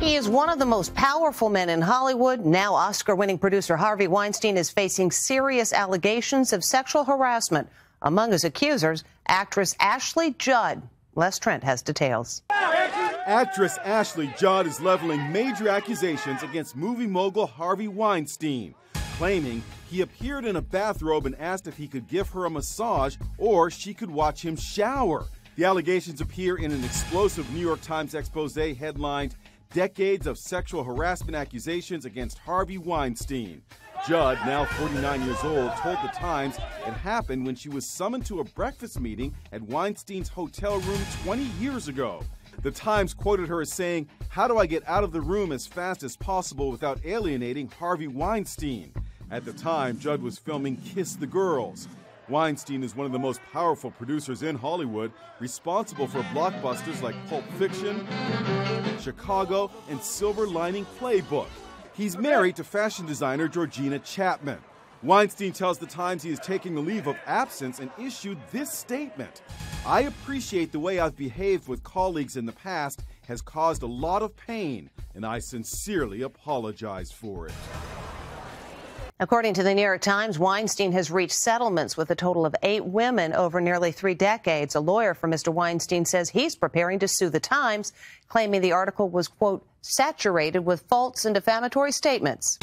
He is one of the most powerful men in Hollywood. Now, Oscar winning producer Harvey Weinstein is facing serious allegations of sexual harassment. Among his accusers, actress Ashley Judd. Les Trent has details. Actress Ashley Judd is leveling major accusations against movie mogul Harvey Weinstein, claiming he appeared in a bathrobe and asked if he could give her a massage or she could watch him shower. The allegations appear in an explosive New York Times expose headlined Decades of Sexual Harassment Accusations Against Harvey Weinstein. Judd, now 49 years old, told The Times it happened when she was summoned to a breakfast meeting at Weinstein's hotel room 20 years ago. The Times quoted her as saying, How do I get out of the room as fast as possible without alienating Harvey Weinstein? At the time, Judd was filming Kiss the Girls. Weinstein is one of the most powerful producers in Hollywood, responsible for blockbusters like Pulp Fiction, Chicago, and Silver Lining Playbook. He's married to fashion designer Georgina Chapman. Weinstein tells The Times he is taking a leave of absence and issued this statement I appreciate the way I've behaved with colleagues in the past has caused a lot of pain, and I sincerely apologize for it. According to the New York Times, Weinstein has reached settlements with a total of eight women over nearly three decades. A lawyer for Mr. Weinstein says he's preparing to sue the Times, claiming the article was, quote, saturated with false and defamatory statements.